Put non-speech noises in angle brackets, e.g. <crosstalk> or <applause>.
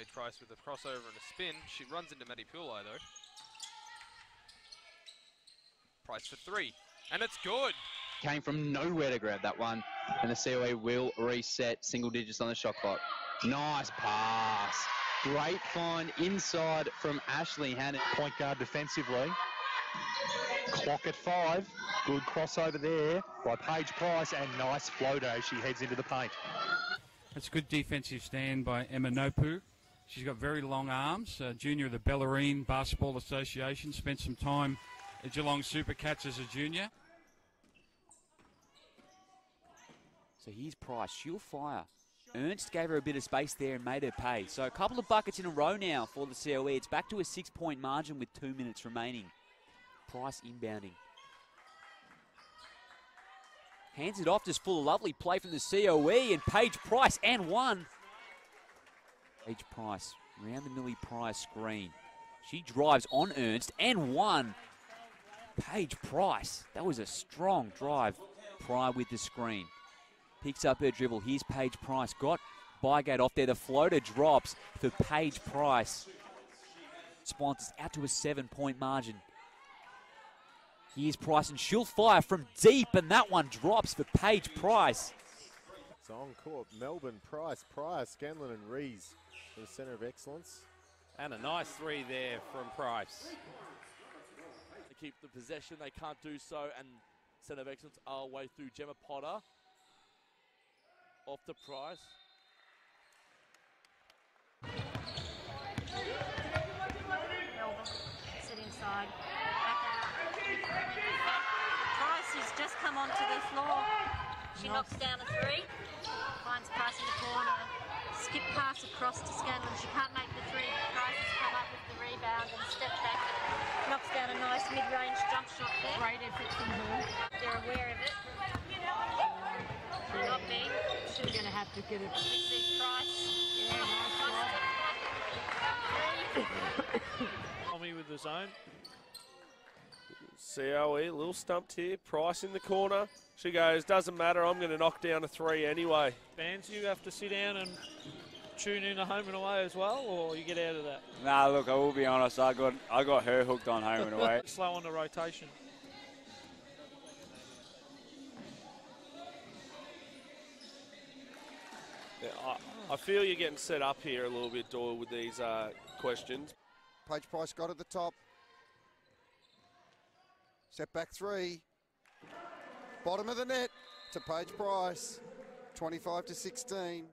Paige Price with a crossover and a spin. She runs into Maddie Pulai though. Price for three. And it's good. Came from nowhere to grab that one. And the COE will reset single digits on the shot clock. Nice pass. Great find inside from Ashley Hannon. Point guard defensively. Clock at five. Good crossover there by Paige Price and nice floater as she heads into the paint. That's a good defensive stand by Emma Nopu. She's got very long arms. Uh, junior of the Bellarine Basketball Association. Spent some time at Geelong Supercats as a junior. So here's Price. She'll fire. Ernst gave her a bit of space there and made her pay. So a couple of buckets in a row now for the COE. It's back to a six point margin with two minutes remaining. Price inbounding. Hands it off, just full of lovely play from the COE and Paige Price and one. Paige Price round the Millie Price screen. She drives on Ernst and one. Paige Price. That was a strong drive. Pryor with the screen. Picks up her dribble. Here's Paige Price. Got Bygate off there. The floater drops for Paige Price. Sponsors out to a seven point margin. Here's Price, and she'll fire from deep, and that one drops for Paige Price. It's on court. Melbourne, Price, Pryor, Scanlon, and Rees for the centre of excellence. And a nice three there from Price. They keep the possession, they can't do so, and centre of excellence our way through Gemma Potter. Off to Price. Melbourne, sit inside, back out. Price has just come onto the floor. She knocks down a three, finds Price in the corner, skip pass across to Scanlon. She can't make the three. Price has come up with the rebound and step back, knocks down a nice mid-range jump shot there. Great effort from her. They're aware of it. Not me. She's going to have to get it. Price. Yeah, nice <coughs> Tommy with the zone. COE, a little stumped here. Price in the corner. She goes, doesn't matter, I'm going to knock down a three anyway. Fans, you have to sit down and tune in to home and away as well, or you get out of that? Nah, look, I will be honest. I got I got her hooked on home and away. <laughs> Slow on the rotation. Yeah, I, I feel you're getting set up here a little bit, Doyle, with these uh, questions. Paige Price got at the top. Step back three. Bottom of the net to Paige Price. 25 to 16.